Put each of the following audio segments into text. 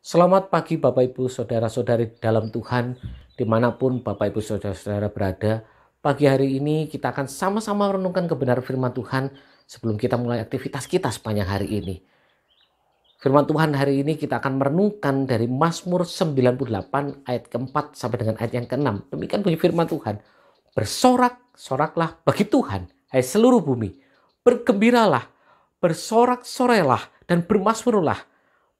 Selamat pagi Bapak Ibu Saudara-saudari dalam Tuhan di mana pun Bapak Ibu Saudara-saudara berada. Pagi hari ini kita akan sama-sama merenungkan kebenaran firman Tuhan sebelum kita mulai aktivitas kita sepanjang hari ini. Firman Tuhan hari ini kita akan merenungkan dari Mazmur 98 ayat keempat sampai dengan ayat yang keenam. Demikian bunyi firman Tuhan. Bersorak, soraklah bagi Tuhan, hai seluruh bumi. Bergembiralah, bersorak-sorelah dan bermasmurlah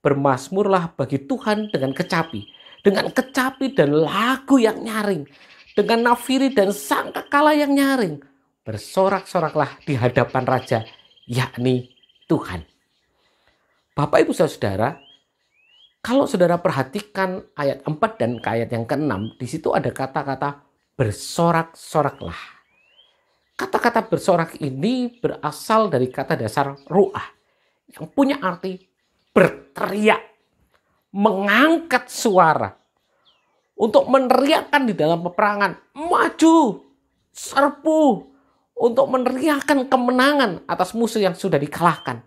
Bermasmurlah bagi Tuhan dengan kecapi, dengan kecapi dan lagu yang nyaring, dengan nafiri dan sangkakala yang nyaring. Bersorak-soraklah di hadapan Raja, yakni Tuhan. Bapak Ibu Saudara, kalau saudara perhatikan ayat 4 dan ayat yang ke-6, di situ ada kata-kata bersorak-soraklah. Kata-kata bersorak ini berasal dari kata dasar ru'ah yang punya arti berteriak, mengangkat suara untuk meneriakkan di dalam peperangan, maju, serpu, untuk meneriakkan kemenangan atas musuh yang sudah dikalahkan,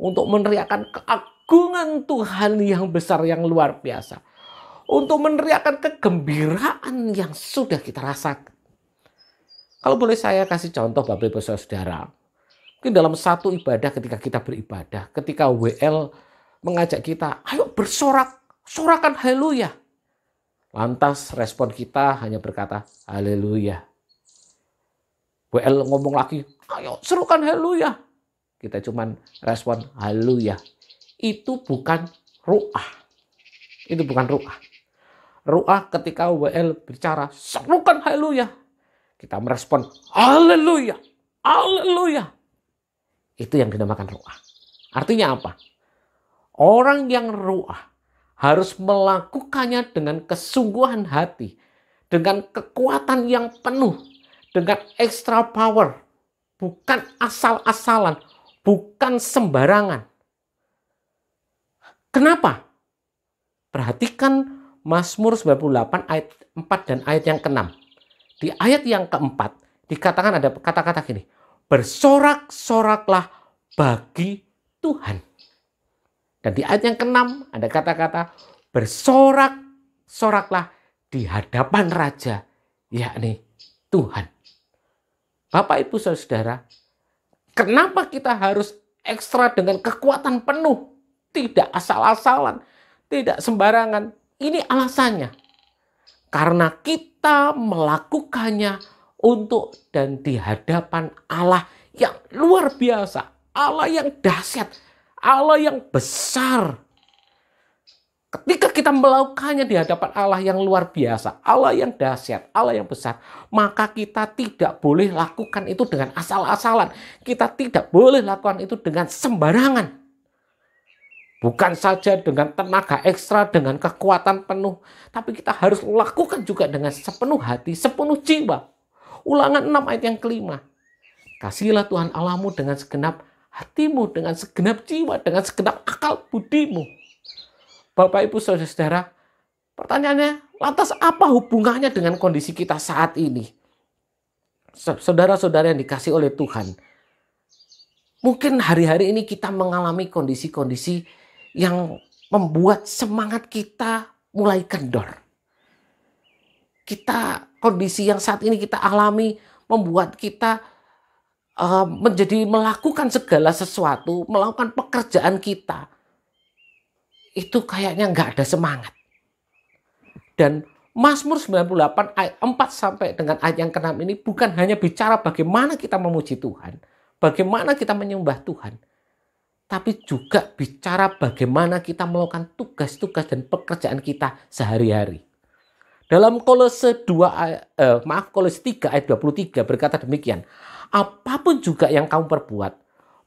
untuk meneriakkan keagungan Tuhan yang besar yang luar biasa, untuk meneriakkan kegembiraan yang sudah kita rasakan. Kalau boleh saya kasih contoh Bapak Ibu Saudara, mungkin dalam satu ibadah ketika kita beribadah, ketika WL mengajak kita, ayo bersorak, sorakan haleluya. Lantas respon kita hanya berkata, haleluya. WL ngomong lagi, ayo serukan haleluya. Kita cuman respon haleluya. Itu bukan ru'ah. Itu bukan ru'ah. Ru'ah ketika WL bicara, serukan haleluya. Kita merespon haleluya, haleluya. Itu yang dinamakan ru'ah. Artinya apa? Orang yang ruah harus melakukannya dengan kesungguhan hati, dengan kekuatan yang penuh, dengan extra power, bukan asal-asalan, bukan sembarangan. Kenapa? Perhatikan Mazmur 98 ayat 4 dan ayat yang ke-6. Di ayat yang keempat dikatakan ada kata-kata gini, bersorak-soraklah bagi Tuhan. Dan di ayat yang keenam ada kata-kata bersorak-soraklah di hadapan Raja, yakni Tuhan. Bapak Ibu Saudara, kenapa kita harus ekstra dengan kekuatan penuh? Tidak asal-asalan, tidak sembarangan. Ini alasannya. Karena kita melakukannya untuk dan di hadapan Allah yang luar biasa, Allah yang dahsyat, Allah yang besar. Ketika kita melakukannya di hadapan Allah yang luar biasa, Allah yang dahsyat, Allah yang besar, maka kita tidak boleh lakukan itu dengan asal-asalan. Kita tidak boleh lakukan itu dengan sembarangan. Bukan saja dengan tenaga ekstra, dengan kekuatan penuh, tapi kita harus lakukan juga dengan sepenuh hati, sepenuh jiwa. Ulangan 6 ayat yang kelima. Kasihlah Tuhan Allahmu dengan segenap hatimu, dengan segenap jiwa, dengan segenap akal budimu. Bapak Ibu Saudara-saudara, pertanyaannya, lantas apa hubungannya dengan kondisi kita saat ini? Saudara-saudara yang dikasih oleh Tuhan, mungkin hari-hari ini kita mengalami kondisi-kondisi yang membuat semangat kita mulai kendor. Kita kondisi yang saat ini kita alami membuat kita uh, menjadi melakukan segala sesuatu, melakukan pekerjaan kita, itu kayaknya nggak ada semangat. Dan Mazmur 98 ayat 4 sampai dengan ayat yang ke-6 ini bukan hanya bicara bagaimana kita memuji Tuhan, bagaimana kita menyembah Tuhan, tapi juga bicara bagaimana kita melakukan tugas-tugas dan pekerjaan kita sehari-hari. Dalam Kolose 2 eh, maaf Kolose 3 ayat 23 berkata demikian, apa pun juga yang kamu perbuat,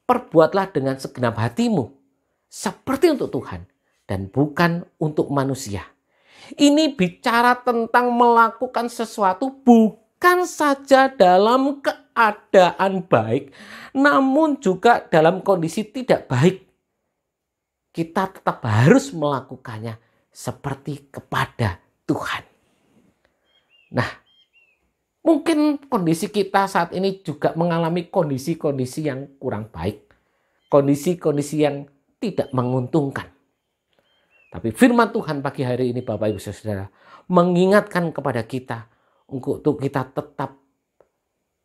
perbuatlah dengan segenap hatimu, seperti untuk Tuhan dan bukan untuk manusia. Ini bicara tentang melakukan sesuatu bukan saja dalam keadaan baik, namun juga dalam kondisi tidak baik. Kita tetap harus melakukannya seperti kepada Tuhan. Nah, Mungkin kondisi kita saat ini juga mengalami kondisi-kondisi yang kurang baik, kondisi-kondisi yang tidak menguntungkan. Tapi firman Tuhan pagi hari ini Bapak Ibu Saudara mengingatkan kepada kita untuk kita tetap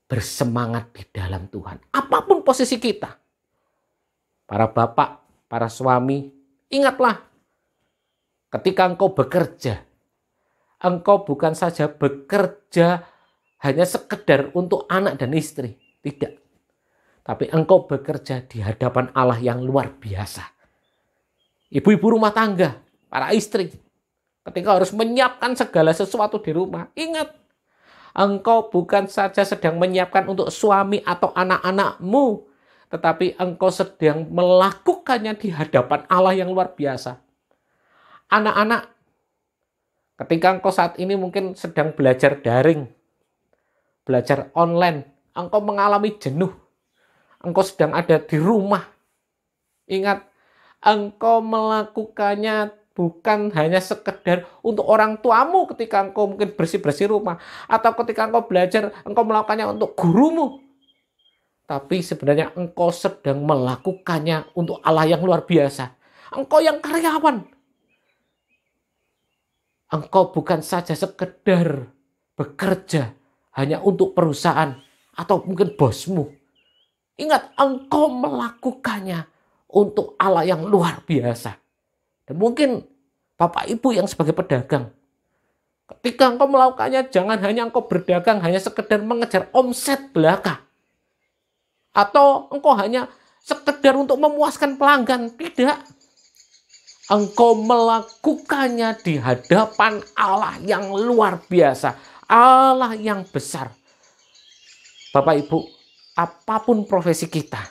bersemangat di dalam Tuhan. Apa pun posisi kita. Para bapak, para suami, ingatlah ketika engkau bekerja, engkau bukan saja bekerja hanya sekedar untuk anak dan istri. Tidak. Tapi engkau bekerja di hadapan Allah yang luar biasa. Ibu-ibu rumah tangga, para istri, ketika harus menyiapkan segala sesuatu di rumah, ingat Engkau bukan saja sedang menyiapkan untuk suami atau anak-anakmu, tetapi engkau sedang melakukannya di hadapan Allah yang luar biasa. Anak-anak, ketika engkau saat ini mungkin sedang belajar daring, belajar online, engkau mengalami jenuh, engkau sedang ada di rumah. Ingat, engkau melakukannya bukan hanya sekedar untuk orang tuamu ketika engkau mungkin bersih-bersih rumah atau ketika engkau belajar engkau melakukannya untuk gurumu. Tapi sebenarnya engkau sedang melakukannya untuk Allah yang luar biasa. Engkau yang karyawan. Engkau bukan saja sekedar bekerja hanya untuk perusahaan atau mungkin bosmu ingat engkau melakukannya untuk Allah yang luar biasa dan mungkin Bapak Ibu yang sebagai pedagang, ketika engkau melakukannya jangan hanya engkau berdagang hanya sekedar mengejar omset belaka. Atau engkau hanya sekedar untuk memuaskan pelanggan, tidak. Engkau melakukannya di hadapan Allah yang luar biasa, Allah yang besar. Bapak Ibu, apa pun profesi kita,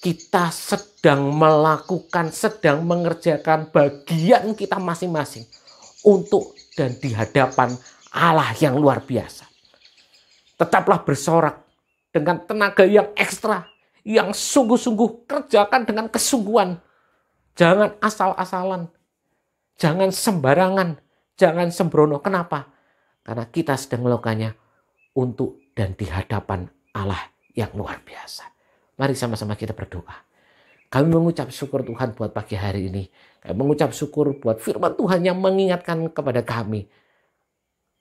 kita sedang melakukan, sedang mengerjakan bagian kita masing-masing untuk dan di hadapan Allah yang luar biasa. Tetaplah bersorak dengan tenaga yang ekstra, yang sungguh-sungguh kerjakan dengan kesungguhan. Jangan asal-asalan, jangan sembarangan, jangan sembrono. Kenapa? Karena kita sedang melakukannya untuk dan di hadapan Allah yang luar biasa. Mari sama-sama kita berdoa. Kami mengucap syukur Tuhan buat pagi hari ini. Kami mengucap syukur buat firman Tuhan yang mengingatkan kepada kami.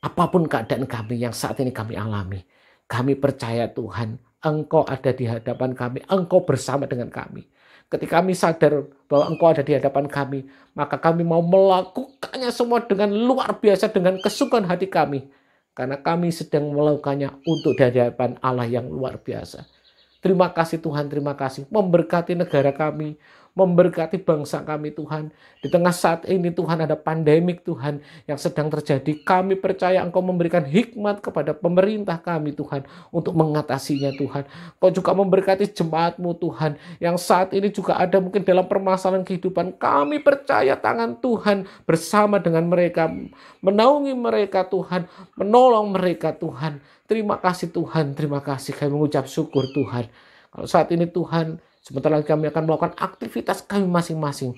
Apa pun keadaan kami yang saat ini kami alami. Kami percaya Tuhan, Engkau ada di hadapan kami. Engkau bersama dengan kami. Ketika kami sadar bahwa Engkau ada di hadapan kami, maka kami mau melakukannya semua dengan luar biasa, dengan kesukaan hati kami. Karena kami sedang melakukannya untuk di hadapan Allah yang luar biasa. Terima kasih Tuhan, terima kasih. Memberkati negara kami, memberkati bangsa kami Tuhan. Di tengah saat ini Tuhan ada pandemik Tuhan yang sedang terjadi. Kami percaya Engkau memberikan hikmat kepada pemerintah kami Tuhan untuk mengatasinya Tuhan. Kau juga memberkati jemaatmu Tuhan yang saat ini juga ada mungkin dalam permasalahan kehidupan. Kami percaya tangan Tuhan bersama dengan mereka. Menaungi mereka Tuhan, menolong mereka Tuhan Terima kasih Tuhan, terima kasih. Kami mengucap syukur Tuhan. Kalau saat ini Tuhan, sebentar lagi kami akan melakukan aktivitas kami masing-masing.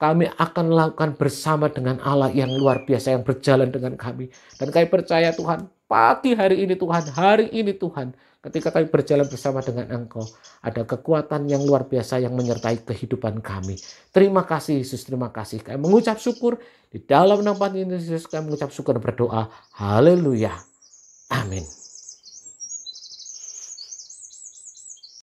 Kami akan lakukan bersama dengan Allah yang luar biasa yang berjalan dengan kami. Dan kami percaya Tuhan, pagi hari ini Tuhan, hari ini Tuhan, ketika kami berjalan bersama dengan Engkau, ada kekuatan yang luar biasa yang menyertai kehidupan kami. Terima kasih Yesus, terima kasih. Kami mengucap syukur di dalam nama Yesus, kami mengucap syukur dan berdoa. Haleluya. Amin.